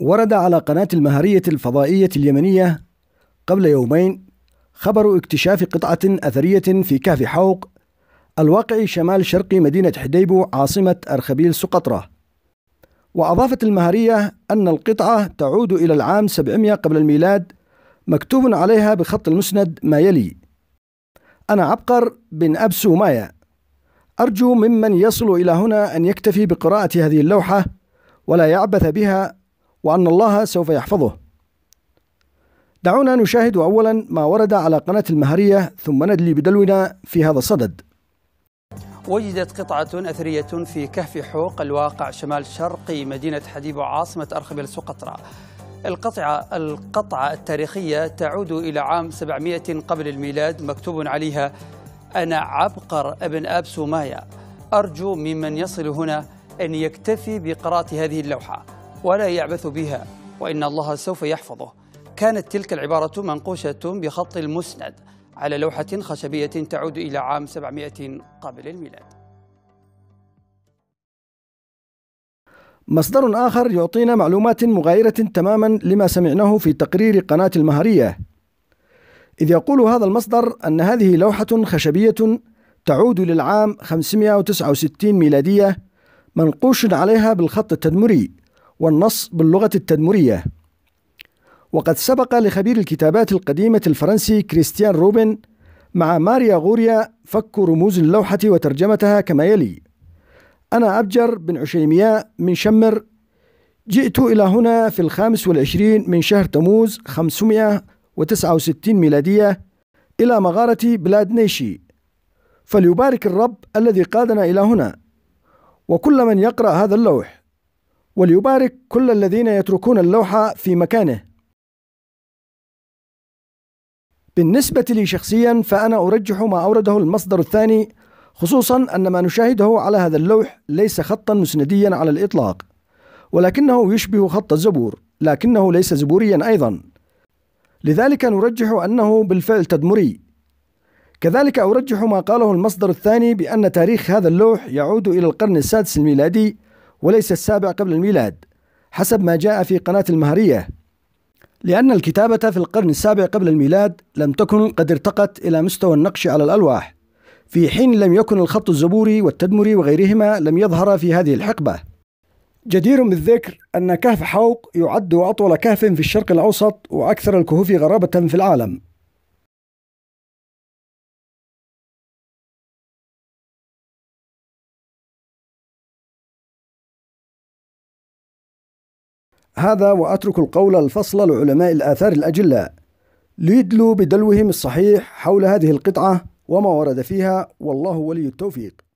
ورد على قناة المهارية الفضائية اليمنية قبل يومين خبر اكتشاف قطعة أثرية في كهف حوق الواقع شمال شرق مدينة حديبو عاصمة أرخبيل سقطرة. وأضافت المهارية أن القطعة تعود إلى العام 700 قبل الميلاد مكتوب عليها بخط المسند ما يلي. أنا عبقر بن أبسو مايا أرجو ممن يصل إلى هنا أن يكتفي بقراءة هذه اللوحة ولا يعبث بها وأن الله سوف يحفظه. دعونا نشاهد أولا ما ورد على قناة المهرية ثم ندلي بدلونا في هذا الصدد. وجدت قطعة أثرية في كهف حوق الواقع شمال شرقي مدينة حديب وعاصمة أرخبيل سقطرى القطعة القطعة التاريخية تعود إلى عام 700 قبل الميلاد مكتوب عليها أنا عبقر ابن أب سومايا. أرجو ممن يصل هنا أن يكتفي بقراءة هذه اللوحة. ولا يعبث بها وإن الله سوف يحفظه. كانت تلك العبارة منقوشة بخط المسند على لوحة خشبية تعود إلى عام 700 قبل الميلاد. مصدر آخر يعطينا معلومات مغايرة تماما لما سمعناه في تقرير قناة المهرية. إذ يقول هذا المصدر أن هذه لوحة خشبية تعود للعام 569 ميلادية منقوش عليها بالخط التدمري. والنص باللغة التدمرية. وقد سبق لخبير الكتابات القديمة الفرنسي كريستيان روبن مع ماريا غوريا فك رموز اللوحة وترجمتها كما يلي. أنا أبجر بن عشيمياء من شمر جئت إلى هنا في الخامس والعشرين من شهر تموز 569 ميلادية إلى مغارة بلاد نيشي. فليبارك الرب الذي قادنا إلى هنا. وكل من يقرأ هذا اللوح وليبارك كل الذين يتركون اللوحة في مكانه. بالنسبة لي شخصيا فأنا أرجح ما أورده المصدر الثاني خصوصا أن ما نشاهده على هذا اللوح ليس خطا مسنديا على الإطلاق ولكنه يشبه خط الزبور لكنه ليس زبوريا أيضا. لذلك نرجح أنه بالفعل تدمري. كذلك أرجح ما قاله المصدر الثاني بأن تاريخ هذا اللوح يعود إلى القرن السادس الميلادي وليس السابع قبل الميلاد حسب ما جاء في قناة المهرية. لأن الكتابة في القرن السابع قبل الميلاد لم تكن قد ارتقت إلى مستوى النقش على الألواح. في حين لم يكن الخط الزبوري والتدمري وغيرهما لم يظهر في هذه الحقبة. جدير بالذكر أن كهف حوق يعد أطول كهف في الشرق الأوسط وأكثر الكهوف غرابة في العالم. هذا وأترك القول الفصل لعلماء الآثار الأجلاء. ليدلوا بدلوهم الصحيح حول هذه القطعة وما ورد فيها. والله ولي التوفيق.